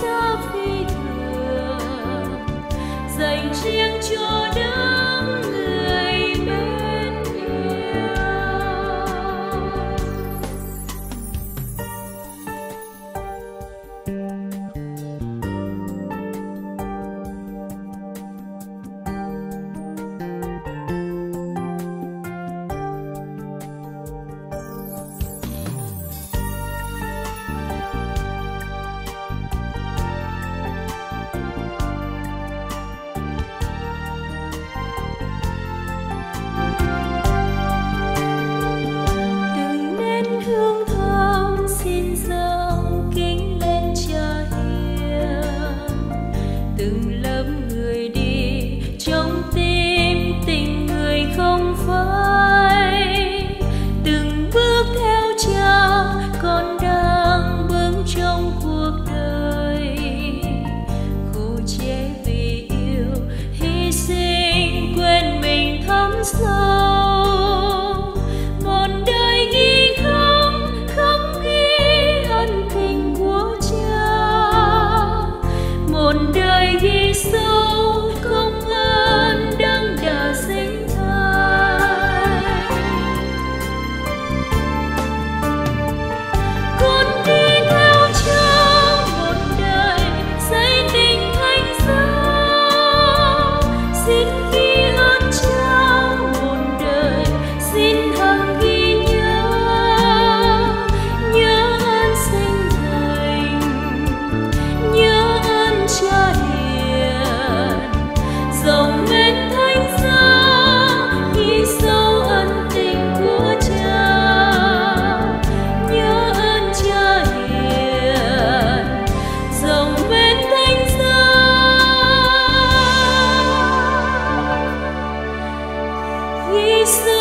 xa phi thường dành riêng cho đời slow. 一丝。